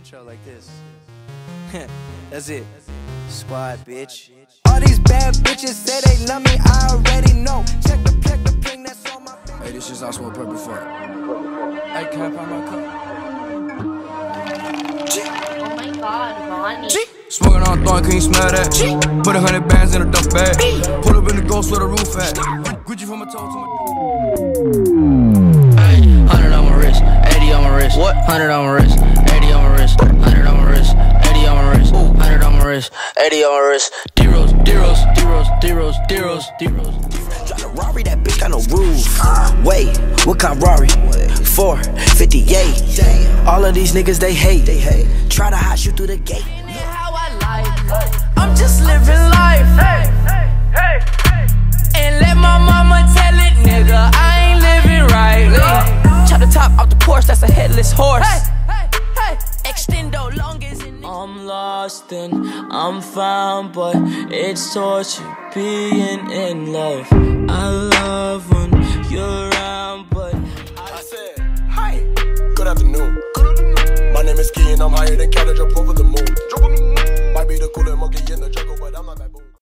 intro like this. That's it. Squad, bitch. All these bad bitches say they love me, I already know. Check the check the ping that's on my Hey, this is also a purple fuck. Hey, can I find my cup? Oh my god, Ronnie. Smoking on thorn, can you smell that? Put a hundred bands in a duck bag. Pull up in the ghost with a roof at. Gucci from my toe to my. Ay, 100 on my wrist, 80 on my wrist. What? 100 on my wrist, 100 on my wrist, 80 on my wrist. D-Rose, D-Rose, D-Rose. Drive a Rari, that bitch got no roof. Wait, what kind Rari? 458. All of these niggas they hate. Try to hot shoot through the gate. I'm lost and I'm found, but it's torture being in love. I love when you're around, but I said, hi, good afternoon. My name is Key and I'm higher than jump over the moon.